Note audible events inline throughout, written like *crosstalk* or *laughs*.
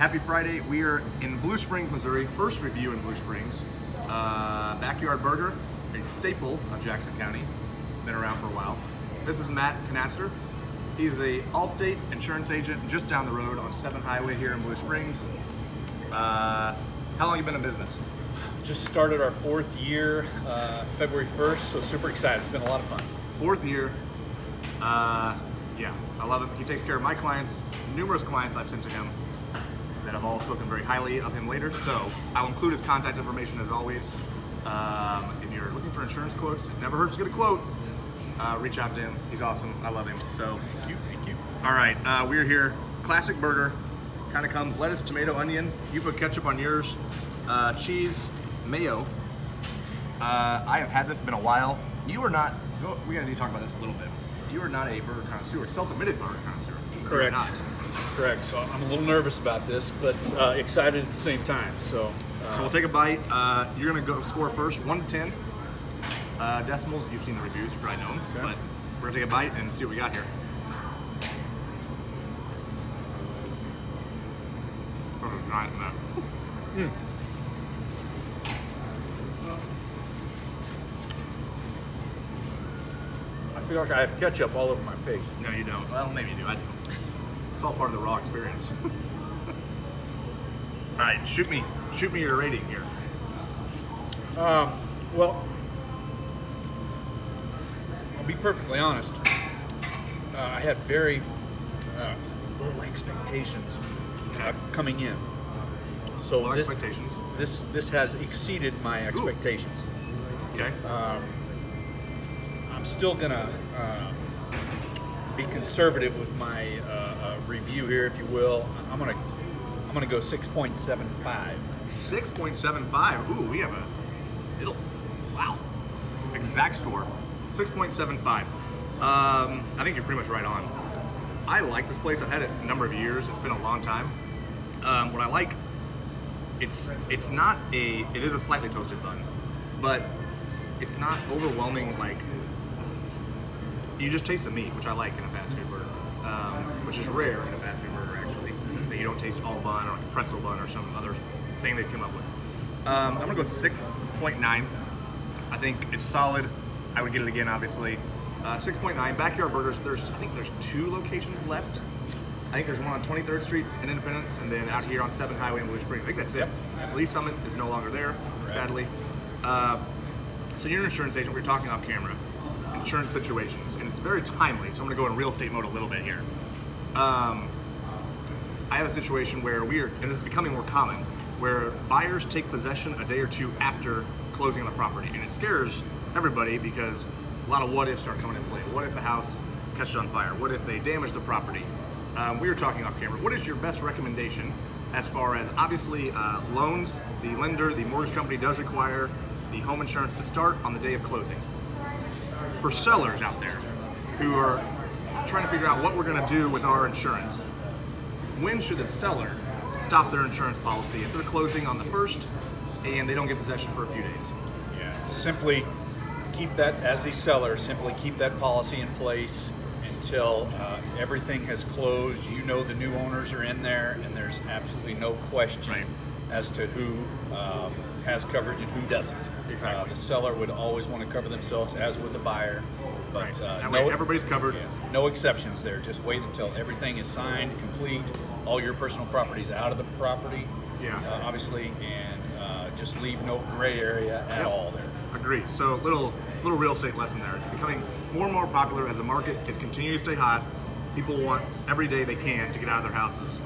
Happy Friday. We are in Blue Springs, Missouri. First review in Blue Springs. Uh, Backyard Burger, a staple of Jackson County. Been around for a while. This is Matt Commatser. He's a Allstate insurance agent just down the road on 7th Highway here in Blue Springs. Uh, how long you been in business? Just started our fourth year, uh, February 1st, so super excited. It's been a lot of fun. Fourth year. Uh, yeah, I love it. He takes care of my clients, numerous clients I've sent to him that have all spoken very highly of him later. So I'll include his contact information as always. Um, if you're looking for insurance quotes, it never hurts to get a quote. Uh, reach out to him. He's awesome. I love him. So Thank you, thank you. all right, uh, we're here. Classic burger. Kind of comes lettuce, tomato, onion. You put ketchup on yours. Uh, cheese, mayo. Uh, I have had this. It's been a while. You are not. oh, We gotta need to talk about this a little bit. You are not a burger connoisseur. Self-admitted burger connoisseur. You're Correct. not. Correct. So I'm a little nervous about this, but uh, excited at the same time. So, uh, So we'll take a bite. Uh, you're gonna go score first, one to ten. Uh, decimals. You've seen the reviews. You probably know them. Okay. But we're gonna take a bite and see what we got here. Oh, not enough. I feel like I have ketchup all over my face. No, you don't. Well, maybe you do. I do. It's all part of the raw experience. *laughs* all right, shoot me. Shoot me your rating here. Um, well, I'll be perfectly honest. Uh, I had very uh, low expectations uh, coming in. So Low this, expectations. this this has exceeded my expectations. Okay. Um, I'm still gonna uh, be conservative with my uh, uh, review here, if you will. I'm gonna I'm gonna go 6.75. Six point seven five. Ooh, we have a. It'll. Wow. Exact score. Six point seven five. Um, I think you're pretty much right on. I like this place. I've had it a number of years. It's been a long time. Um, what I like, it's it's not a. It is a slightly toasted bun, but it's not overwhelming. Like you just taste the meat, which I like in a fast food burger, um, which is rare in a fast food burger actually. That you don't taste all bun or like a pretzel bun or some other thing they've come up with. Um, I'm gonna go 6.9. I think it's solid. I would get it again, obviously. Uh, 6.9. Backyard Burgers. There's I think there's two locations left. I think there's one on 23rd Street in Independence, and then out here on 7th Highway in Blue Springs. I think that's it. Lee Summit is no longer there, sadly. Uh, so you're an insurance agent. We're talking off camera, insurance situations, and it's very timely. So I'm going to go in real estate mode a little bit here. Um, I have a situation where we are, and this is becoming more common, where buyers take possession a day or two after closing on the property, and it scares everybody because a lot of what ifs start coming into play. What if the house catches on fire? What if they damage the property? Um, we were talking off camera. What is your best recommendation as far as obviously uh, loans? The lender, the mortgage company does require the home insurance to start on the day of closing for sellers out there who are trying to figure out what we're going to do with our insurance, when should the seller stop their insurance policy if they're closing on the first and they don't get possession for a few days? Yeah. Simply keep that as the seller. Simply keep that policy in place until uh, everything has closed. You know the new owners are in there, and there's absolutely no question Right. as to who um, has coverage and who doesn't. Exactly. Uh, the seller would always want to cover themselves, as would the buyer. But Right. uh, That no, way everybody's covered. yeah, no exceptions there. Just wait until everything is signed, complete, all your personal properties out of the property. Yeah. Uh, obviously, and uh, just leave no gray area at Yep. all there. Agree. So little little real estate lesson there. It's becoming more and more popular as the market is continuing to stay hot. People want every day they can to get out of their houses.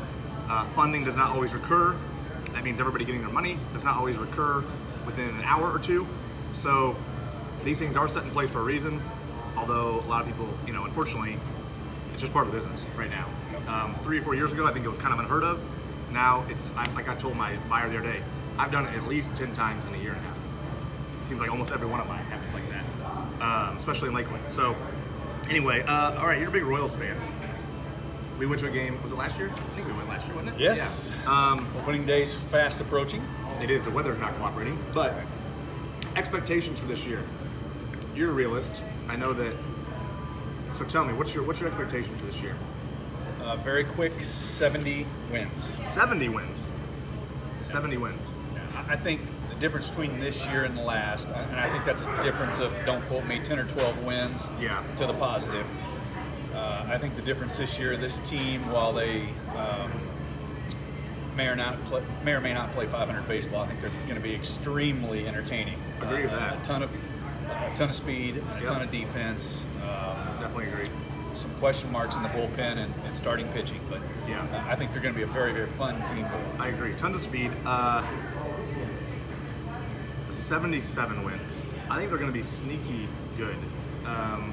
Uh, funding does not always recur. That means everybody getting their money does not always recur within an hour or two. So these things are set in place for a reason. Although a lot of people, you know, unfortunately, it's just part of the business right now. Um, three or four years ago, I think it was kind of unheard of. Now it's I, like I told my buyer the other day, I've done it at least ten times in a year and a half. It seems like almost every one of mine happens like that, um, especially in Lakeland. So, anyway, uh, all right, you're a big Royals fan. We went to a game. Was it last year? I think we went last year, wasn't it? Yes. Yeah. Um, Opening day's fast approaching. it is. The weather's not cooperating, but expectations for this year. You're a realist. I know that. So tell me, what's your what's your expectation for this year? uh, very quick 70 wins. 70 wins. 70 wins. I think the difference between this year and the last, and I think that's a difference of, don't quote me, 10 or 12 wins Yeah. to the positive. Uh, I think the difference this year, this team, while they um, may or not play, may or may not play 500 baseball, I think they're going to be extremely entertaining. Agree with Uh, that. A ton of a ton of speed, a Yep. ton of defense. Uh, Definitely agree. some question marks in the bullpen and, and starting pitching, but Yeah. uh, I think they're going to be a very, very fun team. I agree. Tons of speed. Uh, 77 wins. I think they're going to be sneaky good. Um,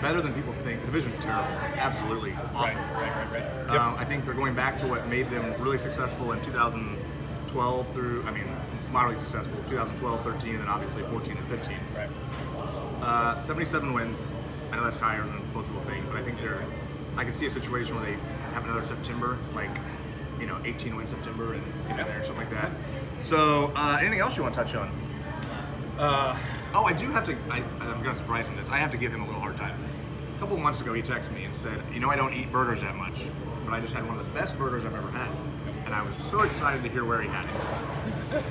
better than people think. The division's terrible. Absolutely awful. Right, right, right, right. Yep. Um, I think they're going back to what made them really successful in 2012 through, I mean, moderately successful, 2012, 13, and then obviously 14 and 15. right. Uh, 77 wins. I know that's higher than most people think, but I think they're. I can see a situation where they have another September, like you know, 18 win September, and get in there or something like that. So, uh, anything else you want to touch on? Uh, Oh, I do have to. I, I'm going to surprise him. This. I have to give him a little hard time. A couple months ago, he texted me and said, "You know, I don't eat burgers that much, but I just had one of the best burgers I've ever had." And I was so excited to hear where he had it.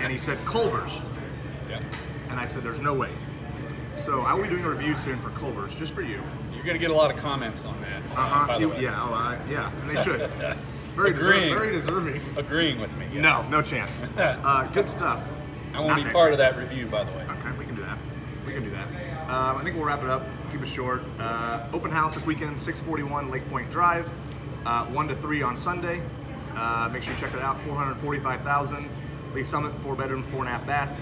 and he said Culver's. yeah. And I said, "There's no way." So I will be doing a review soon for Culver's, just for you. You're going to get a lot of comments on that. Uh huh. By the way. Yeah. Oh, uh, yeah. And they should. *laughs* Very Agreeing. deserving. Very deserving. Agreeing with me. yeah. No, no chance. *laughs* Uh, good stuff. I want to be part of that review, by the way. Okay, we can do that. We can do that. Um, I think we'll wrap it up. Keep it short. Uh, open house this weekend, 641 Lake Point Drive, uh, 1 to 3 on Sunday. Uh, make sure you check it out. 445,000. Lee Summit, four bedroom, four and a half bath,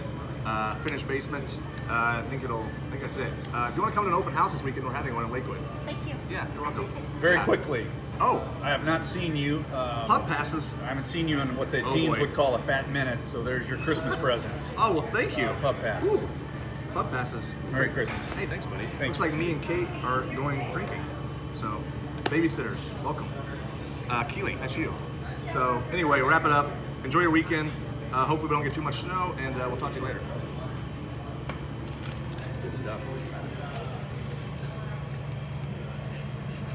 uh, finished basement. Uh, I think it'll. I think that's it. Uh, if you want to come to an open house this weekend, we're having one in Lakewood. Thank you. Yeah, you're welcome. Very Yeah. quickly, Oh, I have not seen you. Um, pub passes. I haven't seen you in what the Oh, teens boy. would call a fat minute, so there's your Christmas *laughs* present. Oh well, thank you. Uh, pub passes. Ooh, pub passes. Merry Christmas. Hey, thanks, buddy. Thanks. Looks like me and Kate are going drinking. So, babysitters, welcome. Uh, Keely, that's you. So, anyway, wrap it up. Enjoy your weekend. Uh, hopefully, we don't get too much snow, and uh, we'll talk to you later. Good stuff.